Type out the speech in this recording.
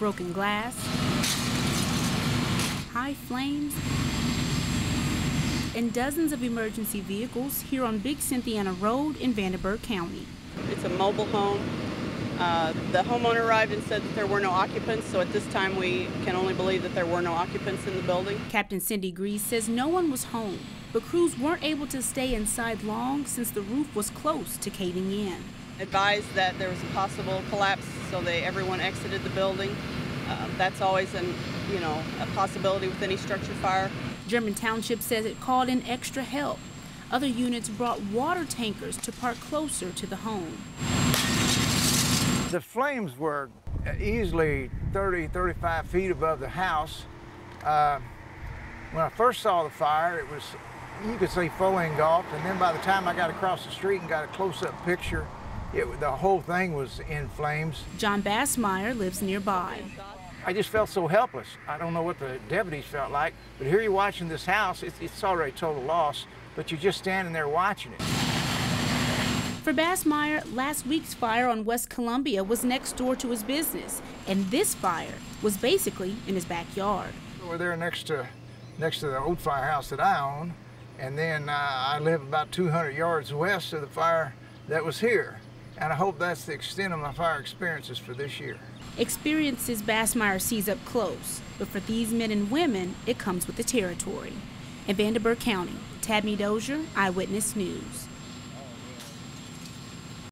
broken glass, high flames, and dozens of emergency vehicles here on Big Cynthiana Road in Vanderburgh County. It's a mobile home. Uh, the homeowner arrived and said that there were no occupants, so at this time we can only believe that there were no occupants in the building. Captain Cindy Grease says no one was home, but crews weren't able to stay inside long since the roof was close to caving in. Advised that there was a possible collapse, so they everyone exited the building. Uh, that's always an you know a possibility with any structure fire. German Township says it called in extra help. Other units brought water tankers to park closer to the home. The flames were easily 30, 35 feet above the house. Uh, when I first saw the fire, it was, you could see fully engulfed, and then by the time I got across the street and got a close-up picture, it, the whole thing was in flames. John Bassmeyer lives nearby. I just felt so helpless. I don't know what the deputies felt like, but here you're watching this house, it's, it's already total loss, but you're just standing there watching it. For Bassmeyer, last week's fire on West Columbia was next door to his business, and this fire was basically in his backyard. We're there next to, next to the old firehouse that I own, and then uh, I live about 200 yards west of the fire that was here. And I hope that's the extent of my fire experiences for this year. Experiences Bassmeyer sees up close, but for these men and women, it comes with the territory. In Vanderburgh County, Tabney Dozier, Eyewitness News.